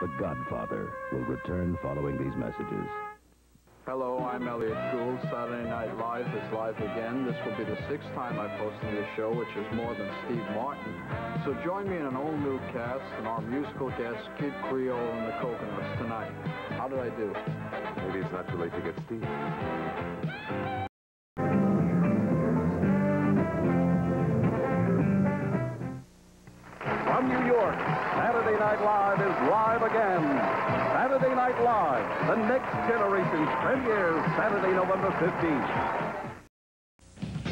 The Godfather will return following these messages. Hello, I'm Elliot Gould. Saturday Night Live is live again. This will be the sixth time I've hosted this show, which is more than Steve Martin. So join me in an all-new cast and our musical guest, Kid Creole and the Coconuts, tonight. How did I do? Maybe it's not too late to get Steve. Night Live, the next generation's premieres Saturday, November 15th.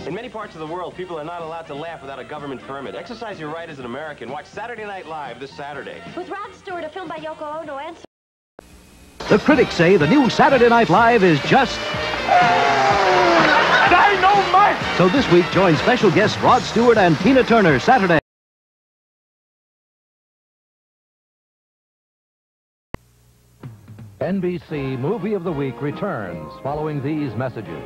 In many parts of the world, people are not allowed to laugh without a government permit. Exercise your right as an American. Watch Saturday Night Live this Saturday. With Rod Stewart, a film by Yoko Ono and... The critics say the new Saturday Night Live is just... Dynamite! So this week, join special guests Rod Stewart and Tina Turner Saturday. NBC Movie of the Week returns following these messages.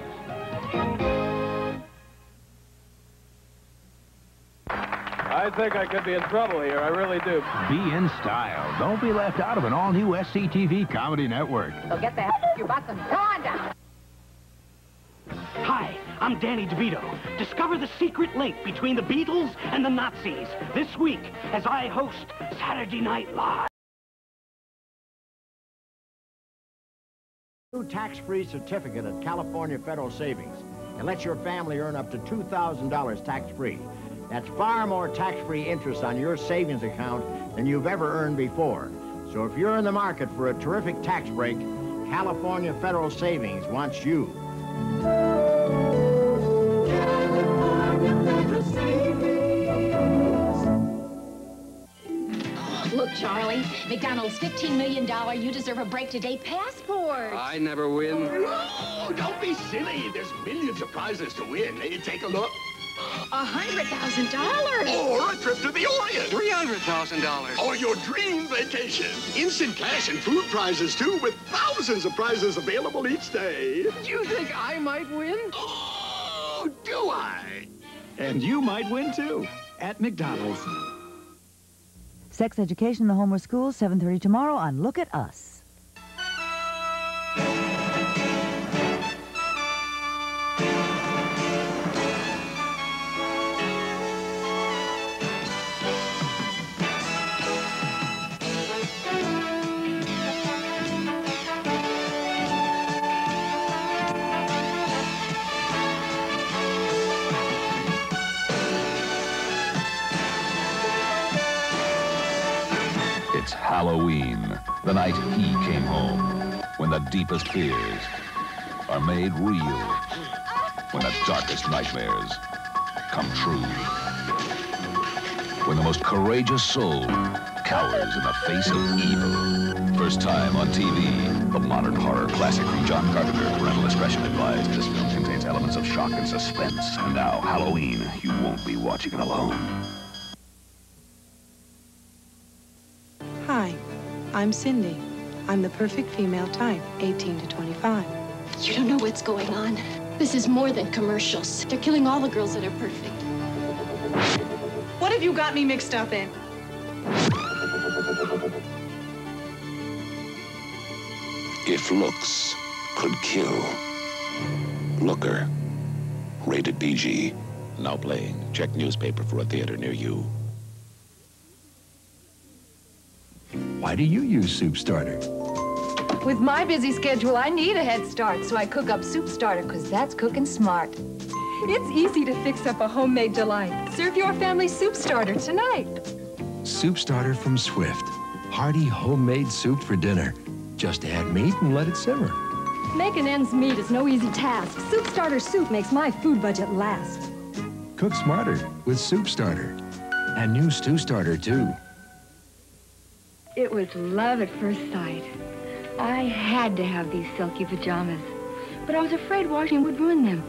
I think I could be in trouble here. I really do. Be in style. Don't be left out of an all-new SCTV comedy network. So get the hell off your butts and go on down. Hi, I'm Danny DeVito. Discover the secret link between the Beatles and the Nazis this week as I host Saturday Night Live. New tax-free certificate at California Federal Savings and let your family earn up to $2,000 tax-free. That's far more tax-free interest on your savings account than you've ever earned before. So if you're in the market for a terrific tax break, California Federal Savings wants you. Charlie, McDonald's $15 million You Deserve a Break Today passport. I never win. No, don't be silly. There's millions of prizes to win. Hey, take a look. A hundred thousand dollars. Or a trip to the Orient. Three hundred thousand dollars. Or your dream vacation. Instant cash and food prizes, too, with thousands of prizes available each day. Do you think I might win? Oh, do I? And you might win, too, at McDonald's. Sex Education in the Home or School, 7.30 tomorrow on Look at Us. It's Halloween, the night he came home, when the deepest fears are made real, when the darkest nightmares come true, when the most courageous soul cowers in the face of evil. First time on TV, a modern horror classic from John Carpenter. Parental discretion advised. This film contains elements of shock and suspense. And now, Halloween, you won't be watching it alone. I'm Cindy. I'm the perfect female type, 18 to 25. You don't know what's going on. This is more than commercials. They're killing all the girls that are perfect. What have you got me mixed up in? If looks could kill. Looker. Rated PG. Now playing. Check newspaper for a theater near you. Why do you use Soup Starter? With my busy schedule, I need a head start, so I cook up Soup Starter, because that's cooking smart. It's easy to fix up a homemade delight. Serve your family Soup Starter tonight. Soup Starter from Swift. Hearty homemade soup for dinner. Just add meat and let it simmer. Making ends meet is no easy task. Soup Starter soup makes my food budget last. Cook smarter with Soup Starter. And new Stew Starter, too. It was love at first sight. I had to have these silky pajamas. But I was afraid washing would ruin them.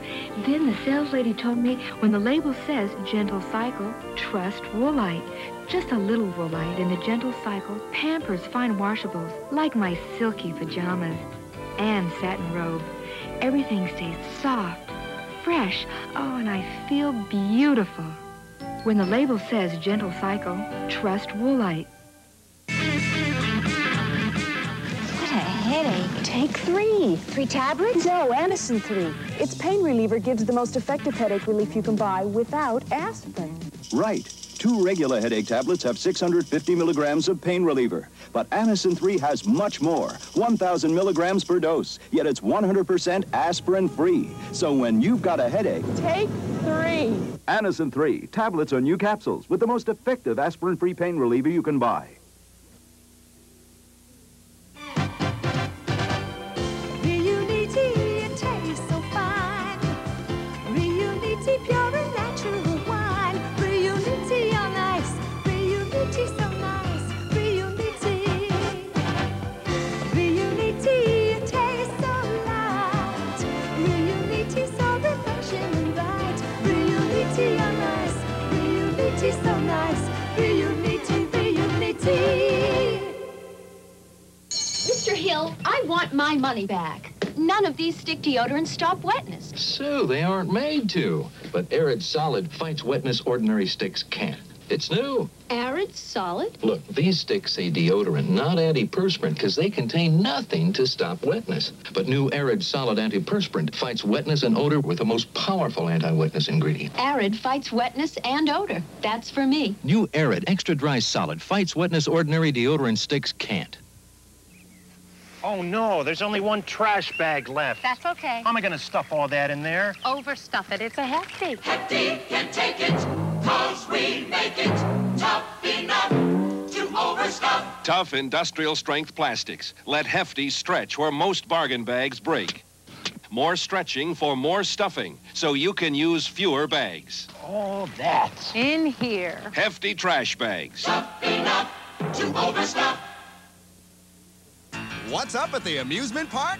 Then the sales lady told me when the label says gentle cycle, trust Woolite. Just a little Woolite in the gentle cycle pampers fine washables like my silky pajamas and satin robe. Everything stays soft, fresh. Oh, and I feel beautiful. When the label says gentle cycle, trust Woolite. Headache. Take three. Three tablets? No, Anacin 3. Its pain reliever gives the most effective headache relief you can buy without aspirin. Right. Two regular headache tablets have 650 milligrams of pain reliever. But Anacin 3 has much more, 1,000 milligrams per dose. Yet it's 100% aspirin-free. So when you've got a headache... Take three. Anacin 3. Tablets or new capsules with the most effective aspirin-free pain reliever you can buy. Want my money back. None of these stick deodorants stop wetness. Sue, they aren't made to. But Arid Solid fights wetness ordinary sticks can't. It's new. Arid solid? Look, these sticks say deodorant, not antiperspirant, because they contain nothing to stop wetness. But new Arid Solid antiperspirant fights wetness and odor with the most powerful anti-wetness ingredient. Arid fights wetness and odor. That's for me. New Arid Extra Dry Solid fights wetness ordinary deodorant sticks can't. Oh, no, there's only one trash bag left. That's okay. How am I going to stuff all that in there? Overstuff it. It's a hefty. Hefty can take it, cause we make it tough enough to overstuff. Tough industrial strength plastics. Let Hefty stretch where most bargain bags break. More stretching for more stuffing, so you can use fewer bags. All that. In here. Hefty trash bags. Tough enough to overstuff. What's up at the amusement park?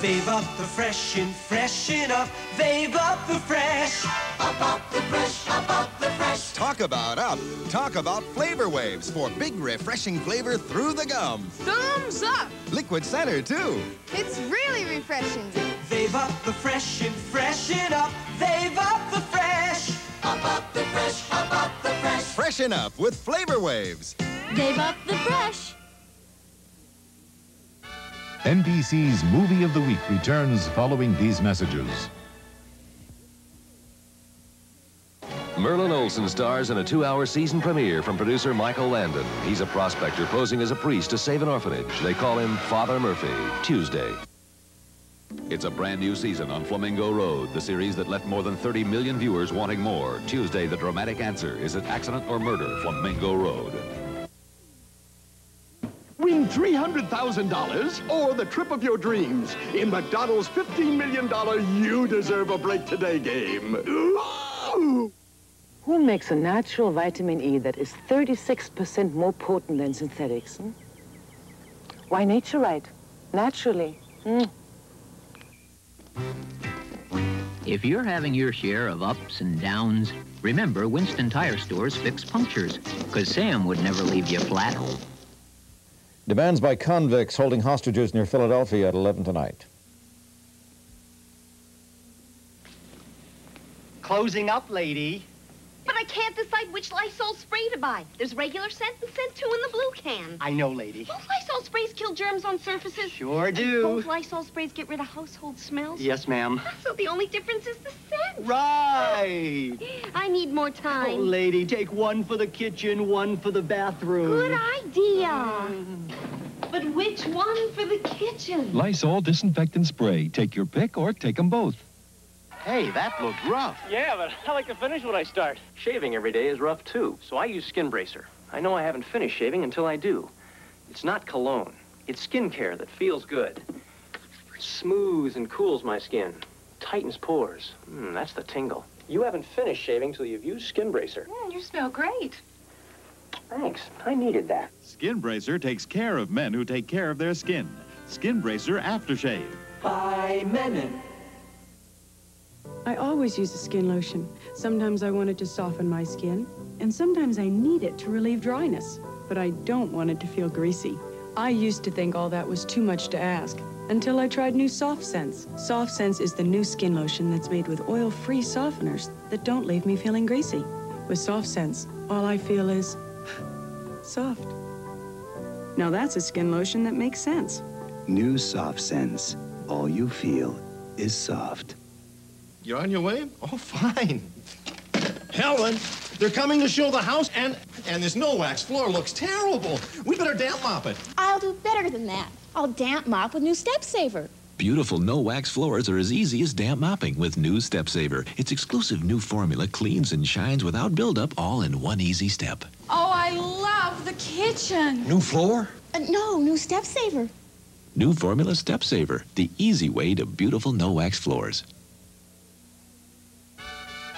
They've up the fresh and freshen up. They've up the fresh. Up, up the fresh, up, up the fresh. Talk about up. Talk about flavor waves for big refreshing flavor through the gum. Thumbs up. Liquid center, too. It's really refreshing. They've up the fresh and freshen up. They've up the fresh. Up, up the fresh, up, up the fresh. Freshen up with flavor waves. They've up the fresh. NBC's Movie of the Week returns following these messages. Merlin Olsen stars in a two-hour season premiere from producer Michael Landon. He's a prospector posing as a priest to save an orphanage. They call him Father Murphy. Tuesday. It's a brand new season on Flamingo Road, the series that left more than 30 million viewers wanting more. Tuesday, the dramatic answer. Is it accident or murder? Flamingo Road. Win $300,000 or the trip of your dreams in McDonald's $15 million You Deserve a Break Today game. Ooh. Who makes a natural vitamin E that is 36% more potent than synthetics? hmm? Why, Nature Right. Naturally. Mm. If you're having your share of ups and downs, remember Winston Tire Stores fix punctures, because Sam would never leave you flat. Demands by convicts holding hostages near Philadelphia at 11 tonight. Closing up, lady. But I can't decide which Lysol spray to buy. There's regular scent and scent two in the blue can. I know, lady. Both Lysol sprays kill germs on surfaces. Sure do. both Lysol sprays get rid of household smells. Yes, ma'am. So the only difference is the scent. Right. I need more Oh, time. lady, take one for the kitchen, one for the bathroom. Good idea. Mm. But which one for the kitchen? Lysol disinfectant spray. Take your pick or take them both. Hey, that looked rough. Yeah, but I like to finish when I start. Shaving every day is rough, too, so I use Skin Bracer. I know I haven't finished shaving until I do. It's not cologne. It's skincare that feels good. It Smooths and cools my skin. Tightens pores. Mm, that's the tingle. You haven't finished shaving till you've used Skin Bracer. Mm, you smell great. Thanks. I needed that. Skin Bracer takes care of men who take care of their skin. Skin Bracer Aftershave. By Mennen. I always use a skin lotion. Sometimes I want it to soften my skin, and sometimes I need it to relieve dryness. But I don't want it to feel greasy. I used to think all that was too much to ask until I tried new Soft Sense. Soft Sense is the new skin lotion that's made with oil-free softeners that don't leave me feeling greasy. With Soft Sense, all I feel is soft. Now that's a skin lotion that makes sense. New Soft Sense. All you feel is soft. You're on your way? Oh, fine. Helen, they're coming to show the house, and and this no-wax floor looks terrible. We better damp mop it. I'll do better than that. I'll damp mop with new Step Saver. Beautiful no-wax floors are as easy as damp mopping with new Step Saver. Its exclusive new formula cleans and shines without buildup, all in one easy step. Oh, I love the kitchen. New floor? Uh, no, new Step Saver. New formula Step Saver, the easy way to beautiful no-wax floors.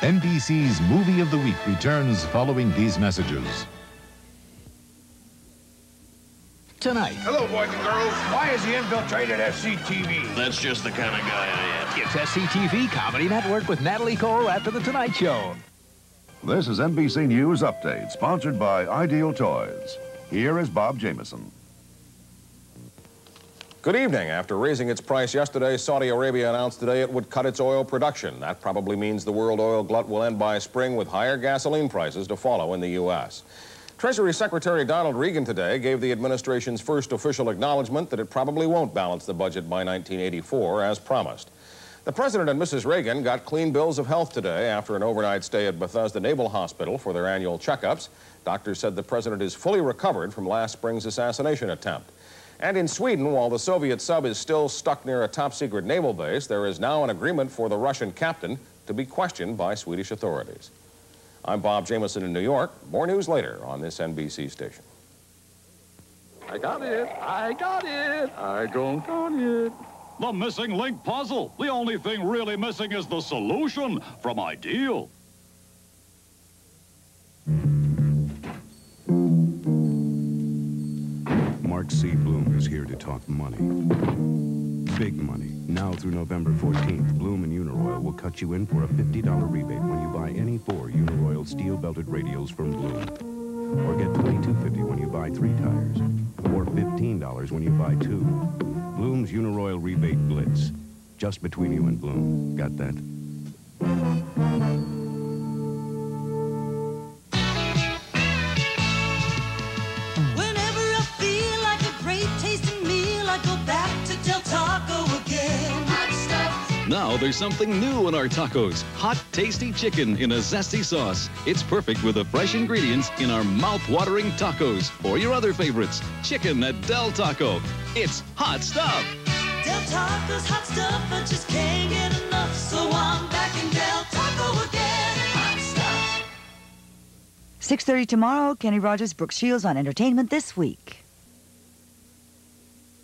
NBC's Movie of the Week returns following these messages. Tonight. Hello, boys and girls. Why is he infiltrated SCTV? That's just the kind of guy I am. It's SCTV Comedy Network with Natalie Cole after The Tonight Show. This is NBC News Update, sponsored by Ideal Toys. Here is Bob Jamieson. Good evening. After raising its price yesterday, Saudi Arabia announced today it would cut its oil production. That probably means the world oil glut will end by spring with higher gasoline prices to follow in the U.S. Treasury Secretary Donald Regan today gave the administration's first official acknowledgement that it probably won't balance the budget by 1984 as promised. The President and Mrs. Reagan got clean bills of health today after an overnight stay at Bethesda Naval Hospital for their annual checkups. Doctors said the President is fully recovered from last spring's assassination attempt. And in Sweden, while the Soviet sub is still stuck near a top-secret naval base, there is now an agreement for the Russian captain to be questioned by Swedish authorities. I'm Bob Jamieson in New York. More news later on this NBC station. I got it. I got it. I don't got it. The missing link puzzle. The only thing really missing is the solution from Ideal. Mark C. Bloom is here to talk money. Big money. Now through November 14th, Bloom and Uniroyal will cut you in for a $50 rebate when you buy any four Uniroyal steel-belted radials from Bloom. Or get $22.50 when you buy three tires. Or $15 when you buy two. Bloom's Uniroyal Rebate Blitz. Just between you and Bloom. Got that? Whenever I feel like a great tasting meal, I go back to Del Taco. Now there's something new in our tacos. Hot, tasty chicken in a zesty sauce. It's perfect with the fresh ingredients in our mouth-watering tacos. Or your other favorites, chicken at Del Taco. It's hot stuff. Del Taco's hot stuff, I just can't get enough. So I'm back in Del Taco again. Hot stuff. 6.30 tomorrow, Kenny Rogers, Brooke Shields on Entertainment This Week.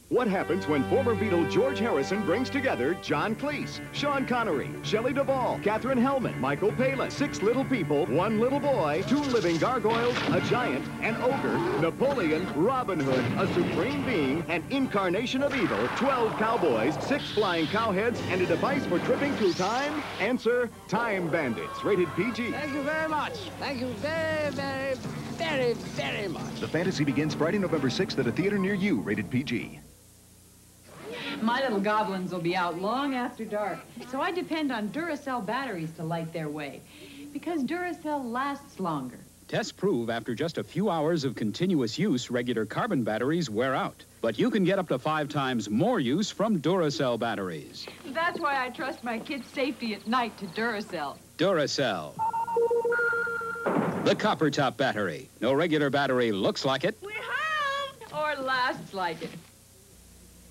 What happens when former Beatle George Harrison brings together John Cleese, Sean Connery, Shelley Duvall, Katherine Helmond, Michael Palin, six little people, one little boy, two living gargoyles, a giant, an ogre, Napoleon, Robin Hood, a supreme being, an incarnation of evil, 12 cowboys, six flying cowheads, and a device for tripping through time? Answer, Time Bandits, rated PG. Thank you very much. Thank you very, very, very, very much. The fantasy begins Friday, November 6th at a theater near you, rated PG. My little goblins will be out long after dark, so I depend on Duracell batteries to light their way, because Duracell lasts longer. Tests prove after just a few hours of continuous use, regular carbon batteries wear out. But you can get up to five times more use from Duracell batteries. That's why I trust my kids' safety at night to Duracell. Duracell. The copper top battery. No regular battery looks like it. Or lasts like it.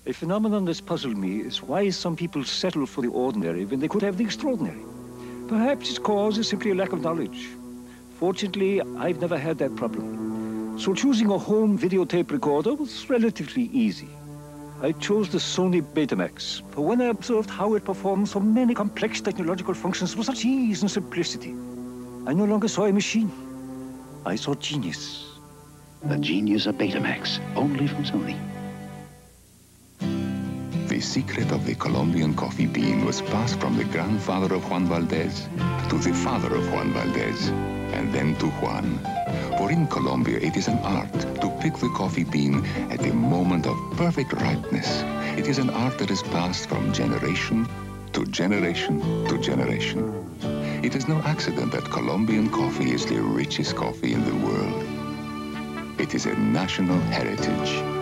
A phenomenon that's puzzled me is why some people settle for the ordinary when they could have the extraordinary. Perhaps its cause is simply a lack of knowledge. Fortunately, I've never had that problem. So choosing a home videotape recorder was relatively easy. I chose the Sony Betamax, for when I observed how it performed so many complex technological functions with such ease and simplicity, I no longer saw a machine. I saw genius. The genius of Betamax, only from Sony. The secret of the Colombian coffee bean was passed from the grandfather of Juan Valdez to the father of Juan Valdez, and then to Juan. For in Colombia, it is an art to pick the coffee bean at the moment of perfect ripeness. It is an art that is passed from generation to generation to generation. It is no accident that Colombian coffee is the richest coffee in the world. It is a national heritage.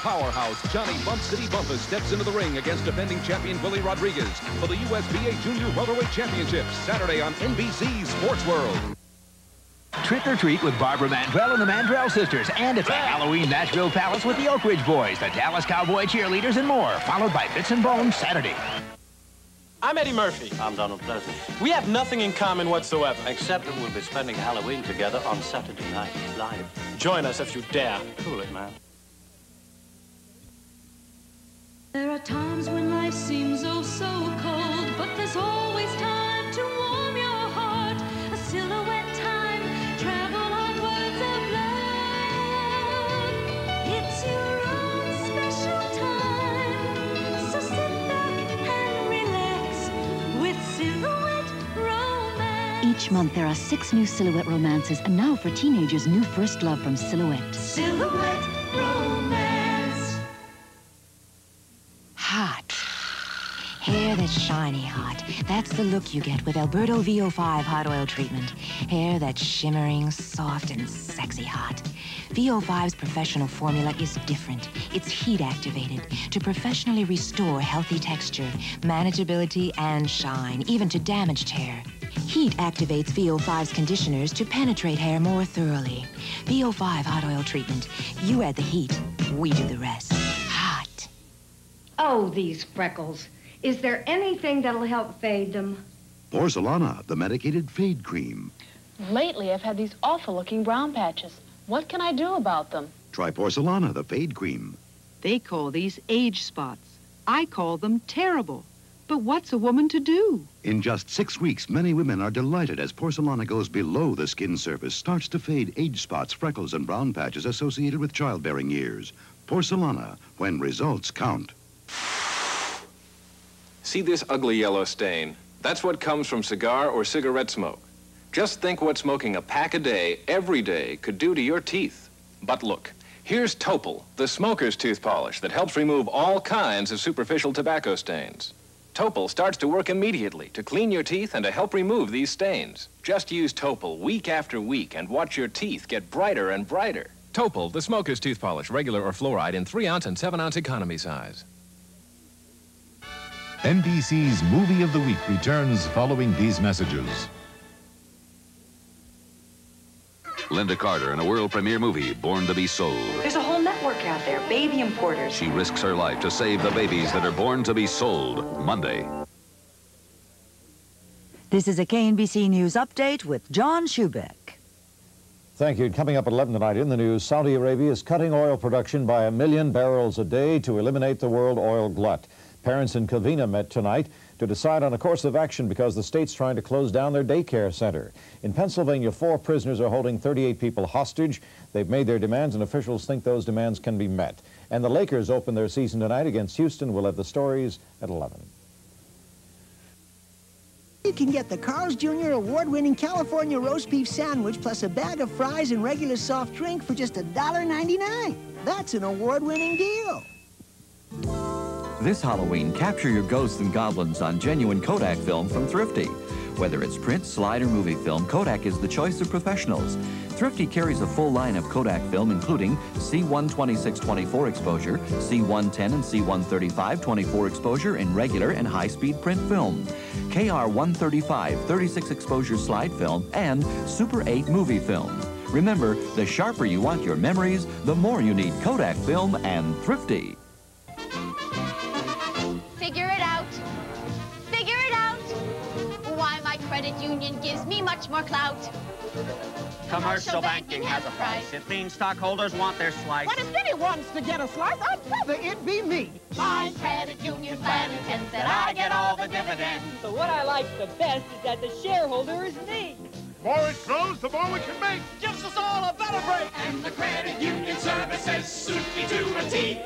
Powerhouse Johnny Bump City Bumpus steps into the ring against defending champion Willie Rodriguez for the USBA Junior Welterweight Championship Saturday on NBC Sports World. Trick or treat with Barbara Mandrell and the Mandrell sisters. And it's a Halloween Nashville Palace with the Oak Ridge Boys, the Dallas Cowboy cheerleaders, and more. Followed by Bits and Bones Saturday. I'm Eddie Murphy. I'm Donald Pleasence. We have nothing in common whatsoever. Except that we'll be spending Halloween together on Saturday night, live. Join us if you dare. Cool it, man. There are times when life seems oh so cold, but there's always time to warm your heart. A silhouette time, travel on words of love. It's your own special time, so sit back and relax with Silhouette Romance. Each month, there are six new Silhouette romances, and now for teenagers, new first love from Silhouette. Silhouette shiny hot. That's the look you get with Alberto VO5 hot oil treatment. Hair that's shimmering, soft, and sexy hot. VO5's professional formula is different. It's heat activated to professionally restore healthy texture, manageability, and shine, even to damaged hair. Heat activates VO5's conditioners to penetrate hair more thoroughly. VO5 hot oil treatment. You add the heat, we do the rest. Hot. Oh, these freckles. Is there anything that'll help fade them? Porcelana, the medicated fade cream. Lately, I've had these awful-looking brown patches. What can I do about them? Try Porcelana, the fade cream. They call these age spots. I call them terrible. But what's a woman to do? In just six weeks, many women are delighted as Porcelana goes below the skin surface, starts to fade age spots, freckles, and brown patches associated with childbearing years. Porcelana, when results count. See this ugly yellow stain? That's what comes from cigar or cigarette smoke. Just think what smoking a pack a day, every day, could do to your teeth. But look, here's Topol, the smoker's tooth polish that helps remove all kinds of superficial tobacco stains. Topol starts to work immediately to clean your teeth and to help remove these stains. Just use Topol week after week and watch your teeth get brighter and brighter. Topol, the smoker's tooth polish, regular or fluoride in 3 ounce and 7 ounce economy size. NBC's Movie of the Week returns following these messages. Lynda Carter in a world premiere movie, Born to be Sold. There's a whole network out there, baby importers. She risks her life to save the babies that are born to be sold Monday. This is a KNBC News update with John Schubeck. Thank you. Coming up at 11 tonight in the news, Saudi Arabia is cutting oil production by a million barrels a day to eliminate the world oil glut. Parents in Covina met tonight to decide on a course of action because the state's trying to close down their daycare center. In Pennsylvania, four prisoners are holding 38 people hostage. They've made their demands, and officials think those demands can be met. And the Lakers open their season tonight against Houston. We'll have the stories at 11. You can get the Carl's Jr. award-winning California roast beef sandwich plus a bag of fries and regular soft drink for just $1.99. That's an award-winning deal. This Halloween, capture your ghosts and goblins on genuine Kodak film from Thrifty. Whether it's print, slide, or movie film, Kodak is the choice of professionals. Thrifty carries a full line of Kodak film, including C126-24 exposure, C110 and C135 24 exposure in regular and high-speed print film, KR135 36 exposure slide film, and Super 8 movie film. Remember, the sharper you want your memories, the more you need Kodak film and Thrifty. Me much more clout. Commercial banking has a price. It means stockholders want their slice. But if Benny wants to get a slice, I'd rather it be me. My credit union plan intends that I get all the dividends. But what I like the best is that the shareholder is me. The more it grows, the more we can make. Gives us all a better break. And the credit union services suit me to a T.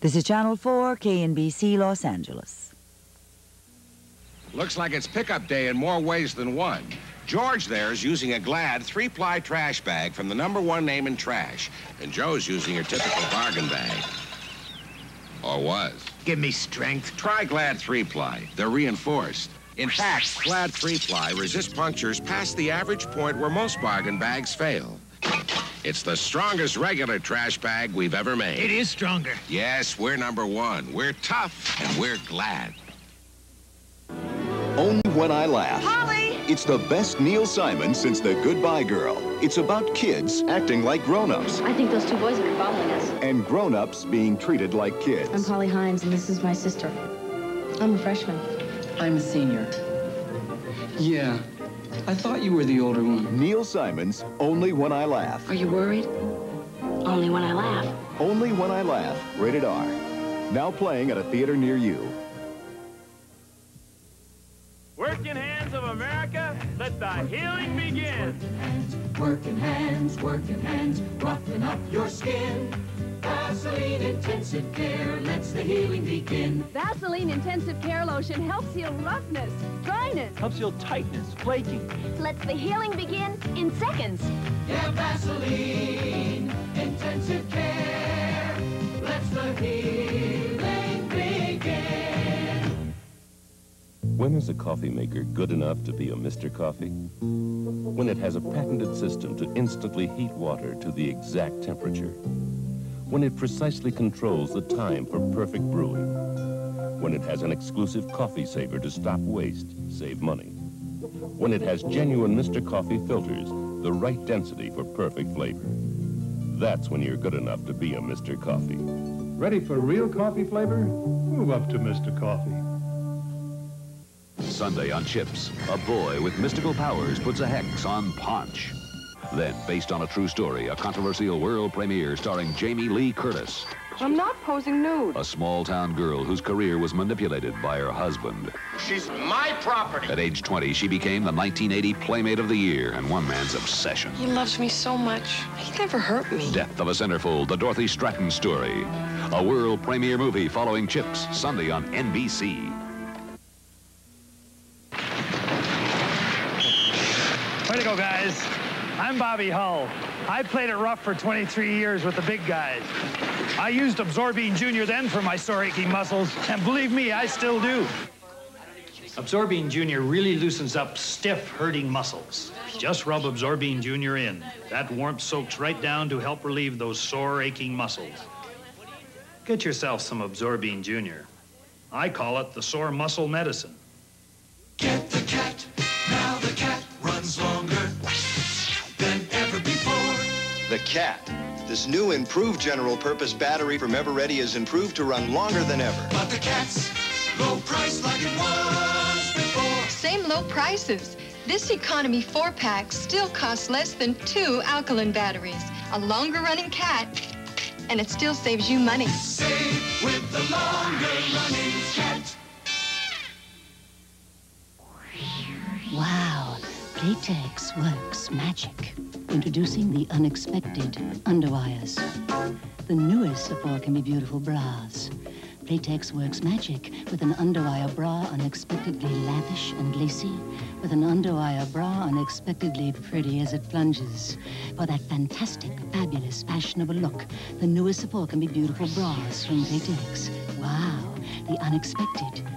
This is Channel 4, KNBC, Los Angeles. Looks like it's pickup day in more ways than one. George there is using a Glad three-ply trash bag from the number one name in trash. And Joe's using your typical bargain bag. Or was. Give me strength. Try Glad three-ply. They're reinforced. In fact, Glad three-ply resists punctures past the average point where most bargain bags fail. It's the strongest regular trash bag we've ever made. It is stronger. Yes, we're number one. We're tough, and we're glad. Only When I Laugh. Holly! It's the best Neil Simon since The Goodbye Girl. It's about kids acting like grown-ups I think those two boys have been following us. and grown-ups being treated like kids. I'm kids. Polly Hines, and this is my sister. I'm a freshman. I'm a senior. Yeah, I thought you were the older one. Neil Simon's Only When I Laugh. Are you worried? Only when I laugh. Only When I Laugh, rated R. Now playing at a theater near you. Working hands of America, let the healing begin. Working hands, working hands, roughing up your skin. Vaseline Intensive Care lets the healing begin. Vaseline Intensive Care Lotion helps heal roughness, dryness. Helps heal tightness, flaking. Lets the healing begin in seconds. Yeah, Vaseline Intensive Care lets the healing When is a coffee maker good enough to be a Mr. Coffee? When it has a patented system to instantly heat water to the exact temperature. When it precisely controls the time for perfect brewing. When it has an exclusive coffee saver to stop waste, save money. When it has genuine Mr. Coffee filters, the right density for perfect flavor. That's when you're good enough to be a Mr. Coffee. Ready for real coffee flavor? Move up to Mr. Coffee. Sunday on CHiPs, a boy with mystical powers puts a hex on Punch. Then, based on a true story, a controversial world premiere starring Jamie Lee Curtis, I'm not posing nude. a small-town girl whose career was manipulated by her husband. She's my property. At age 20, she became the 1980 Playmate of the Year and one man's obsession. He loves me so much. He never hurt me. Death of a Centerfold, the Dorothy Stratten story. A world premiere movie following CHiPs, Sunday on NBC. Way to go, guys. I'm Bobby Hull. I played it rough for 23 years with the big guys. I used Absorbine Junior then for my sore aching muscles, and believe me, I still do. Absorbine Junior really loosens up stiff, hurting muscles. Just rub Absorbine Junior in. That warmth soaks right down to help relieve those sore, aching muscles. Get yourself some Absorbine Junior. I call it the sore muscle medicine. Get the The Cat. This new improved general purpose battery from Eveready is improved to run longer than ever. But the cat's low price like it was before. Same low prices. This economy four pack still costs less than two alkaline batteries. A longer running cat, and it still saves you money. Save with the longer running cat. Wow, Playtex works magic. Introducing the unexpected underwires. The newest all can be beautiful bras. Playtex works magic with an underwire bra unexpectedly lavish and lacy, with an underwire bra unexpectedly pretty as it plunges. For that fantastic, fabulous, fashionable look, the newest all can be beautiful bras from Playtex. Wow, the unexpected